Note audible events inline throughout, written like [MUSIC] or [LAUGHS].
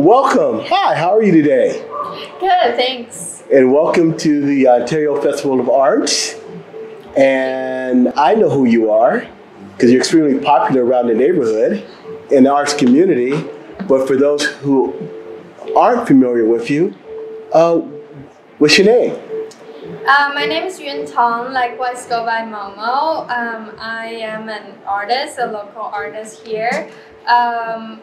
Welcome. Hi, how are you today? Good, thanks. And welcome to the Ontario Festival of Arts. And I know who you are because you're extremely popular around the neighborhood in the arts community. But for those who aren't familiar with you, uh, what's your name? Uh, my name is Yuntong, likewise go by Momo. Um, I am an artist, a local artist here. Um,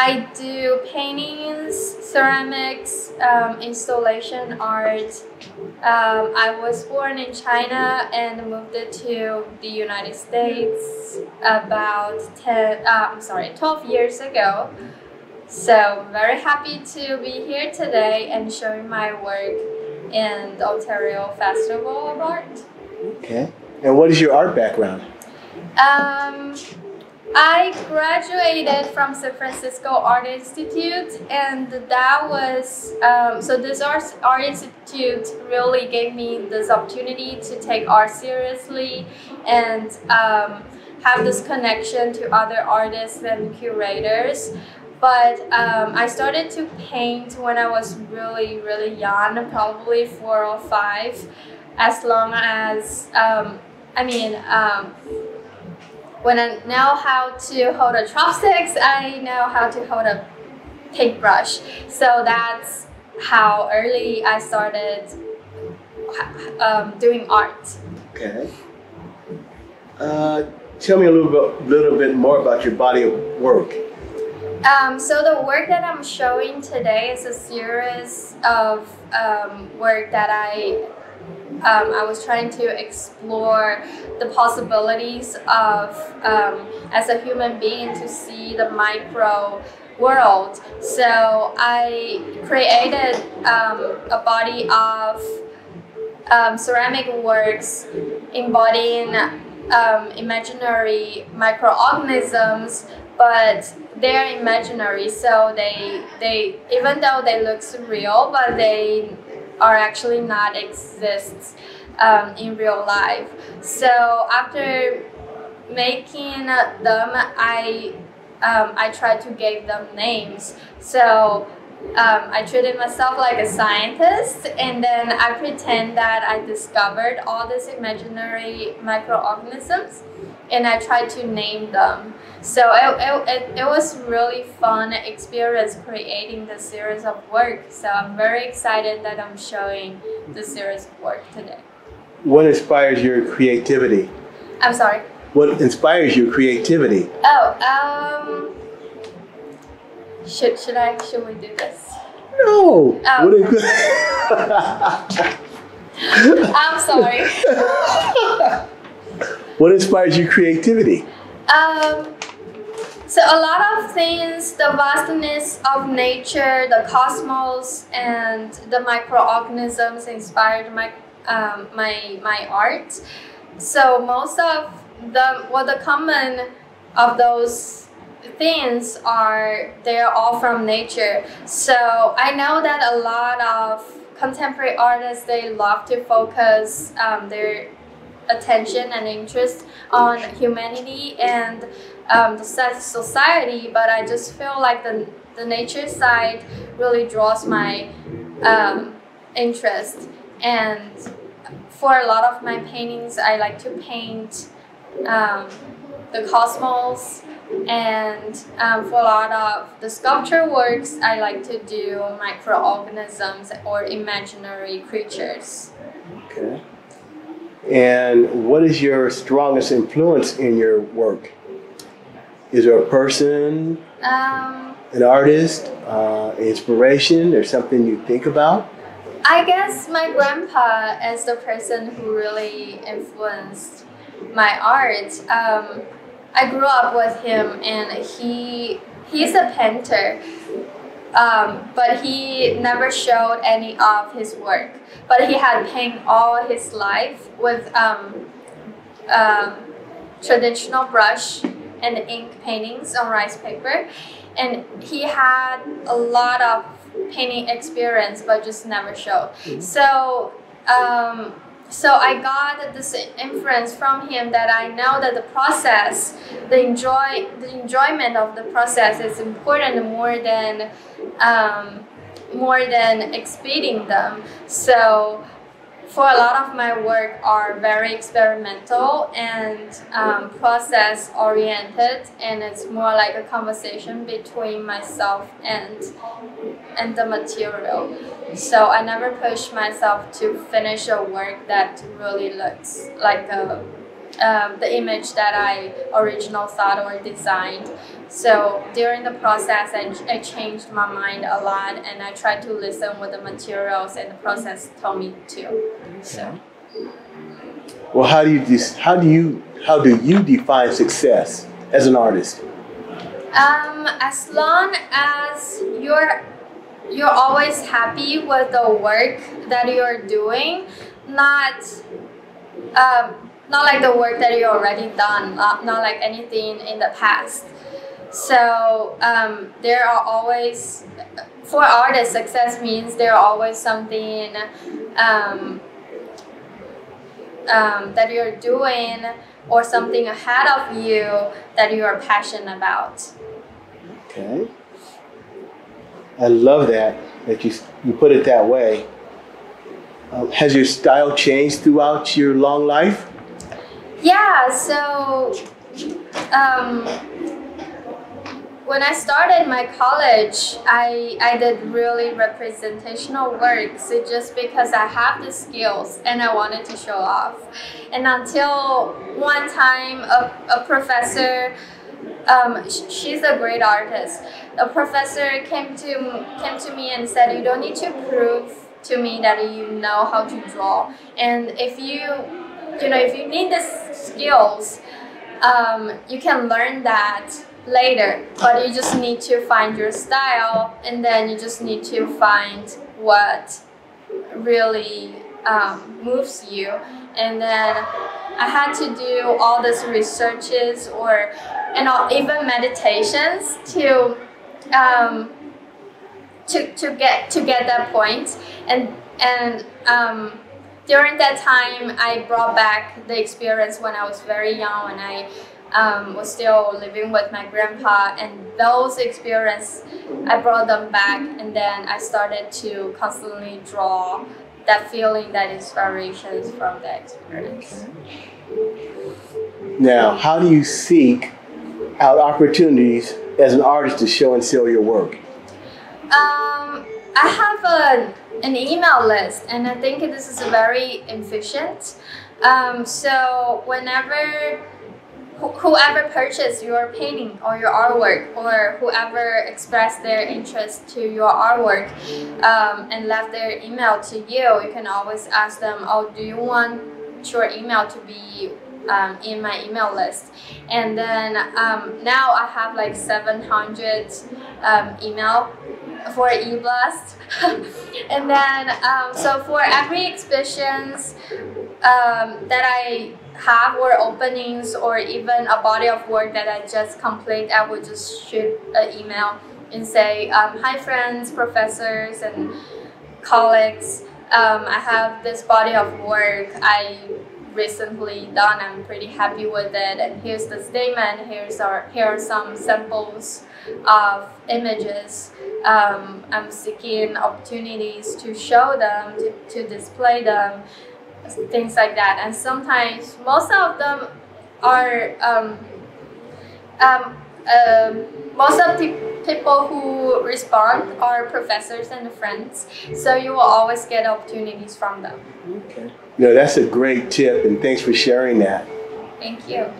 I do paintings, ceramics, um, installation art. Um, I was born in China and moved to the United States about 10, uh, I'm sorry, 12 years ago. So very happy to be here today and showing my work in the Ontario Festival of Art. Okay. And what is your art background? Um, I graduated from San Francisco Art Institute, and that was um, so. This art, art institute really gave me this opportunity to take art seriously and um, have this connection to other artists and curators. But um, I started to paint when I was really, really young, probably four or five. As long as um, I mean um, when I know how to hold a chopsticks, I know how to hold a paintbrush. So that's how early I started um, doing art. Okay. Uh, tell me a little bit, little bit more about your body of work. Um, so the work that I'm showing today is a series of um, work that I um, I was trying to explore the possibilities of, um, as a human being, to see the micro world. So I created um, a body of um, ceramic works embodying um, imaginary microorganisms, but they're imaginary. So they they even though they look surreal, but they are actually not exists um, in real life. So after making them, I um, I tried to give them names. So um, I treated myself like a scientist, and then I pretend that I discovered all these imaginary microorganisms, and I tried to name them. So it, it, it was really fun experience creating the series of work. So I'm very excited that I'm showing the series of work today. What inspires your creativity? I'm sorry. What inspires your creativity? Oh, um, should should I should we do this? No. Oh. What is- [LAUGHS] I'm sorry. [LAUGHS] what inspires your creativity? Um, so a lot of things, the vastness of nature, the cosmos, and the microorganisms inspired my um, my my art. So most of the what the common of those things are they're all from nature. So I know that a lot of contemporary artists they love to focus um, their attention and interest on humanity and um, the society, but I just feel like the, the nature side really draws my um, interest. And for a lot of my paintings, I like to paint um, the cosmos. And um, for a lot of the sculpture works, I like to do microorganisms or imaginary creatures. Okay. And what is your strongest influence in your work? Is there a person, Um, an artist, uh, inspiration, or something you think about? I guess my grandpa is the person who really influenced my art. Um, I grew up with him, and he he's a painter, um, but he never showed any of his work. But he had painted all his life with um, um, traditional brush and ink paintings on rice paper, and he had a lot of painting experience, but just never showed. So. Um, so I got this inference from him that I know that the process, the enjoy, the enjoyment of the process is important more than um, more than expediting them. So for a lot of my work are very experimental and um, process oriented and it's more like a conversation between myself and and the material. So i never push myself to finish a work that really looks like a um, the image that I original thought or designed. So during the process, I, I changed my mind a lot, and I tried to listen with the materials, and the process told me to. So. Well, how do you how do you how do you define success as an artist? Um, as long as you're you're always happy with the work that you're doing, not um, not like the work that you already done, not, not like anything in the past. So um, there are always, for artists, success means there are always something um, um, that you're doing or something ahead of you that you are passionate about. Okay. I love that that you you put it that way. Uh, has your style changed throughout your long life? Yeah, so um, when I started my college, I, I did really representational work. So just because I have the skills and I wanted to show off. And until one time, a, a professor, um, she's a great artist. A professor came to came to me and said, "You don't need to prove to me that you know how to draw. And if you you know, if you need the skills, um, you can learn that later. But you just need to find your style, and then you just need to find what really um, moves you. And then I had to do all these researches or and all, even meditations to um, to to get to get that point and and um, during that time, I brought back the experience when I was very young, when I um, was still living with my grandpa, and those experiences, I brought them back, and then I started to constantly draw that feeling, that inspirations from that experience. Now, how do you seek out opportunities as an artist to show and sell your work? Um, I have a an email list, and I think this is very efficient. Um, so whenever wh whoever purchased your painting or your artwork, or whoever expressed their interest to your artwork um, and left their email to you, you can always ask them, "Oh, do you want your email to be um, in my email list. And then um, now I have like 700 um, email for eBlast. [LAUGHS] and then, um, so for every exhibitions um, that I have or openings or even a body of work that I just complete, I would just shoot an email and say, um, hi friends, professors and colleagues, I have this body of work. I recently done. I'm pretty happy with it. And here's the statement. Here's our here are some samples of images. Um, I'm seeking opportunities to show them, to, to display them, things like that. And sometimes most of them are um, um, uh, most of the people who respond are professors and friends, so you will always get opportunities from them. Okay. No, that's a great tip, and thanks for sharing that. Thank you.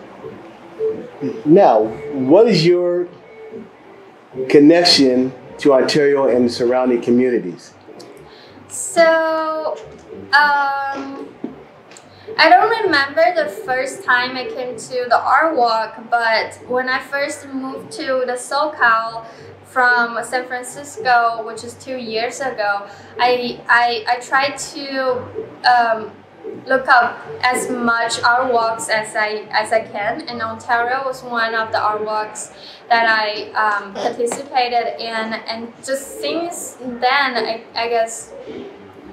Now, what is your connection to Ontario and the surrounding communities? So, um, I don't remember the first time I came to the art walk, but when I first moved to the SoCal from San Francisco, which is two years ago, I I, I tried to um, look up as much art walks as I as I can, and Ontario was one of the art walks that I um, participated in, and just since then, I, I guess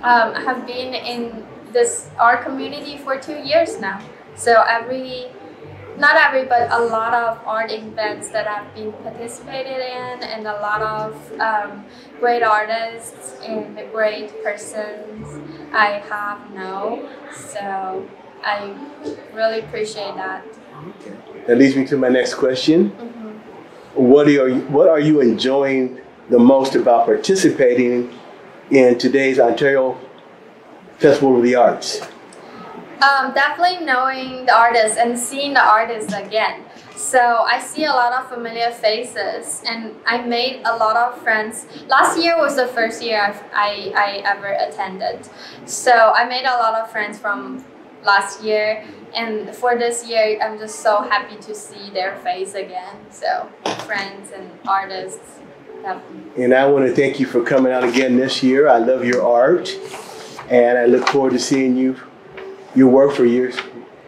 um, I have been in this art community for two years now. So every not every, but a lot of art events that I've been participated in, and a lot of um, great artists and great persons I have know. So I really appreciate that. That leads me to my next question. Mhm. What are you, what are you enjoying the most about participating in today's Ontario Festival of the Arts? Um, definitely knowing the artist and seeing the artist again. So I see a lot of familiar faces, and I made a lot of friends. Last year was the first year I've, I I ever attended, so I made a lot of friends from last year. And for this year, I'm just so happy to see their face again. So friends and artists. And I want to thank you for coming out again this year. I love your art, and I look forward to seeing you, your work for years,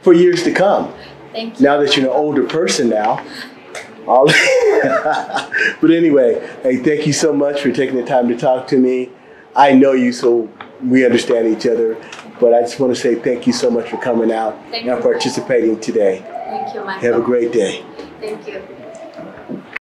for years to come. Thank you. Now that you're an older person now. [LAUGHS] But anyway, hey, thank you so much for taking the time to talk to me. I know you, so we understand each other. But I just want to say thank you so much for coming out Thank and you. participating today. Thank you, Have a great day. Thank you.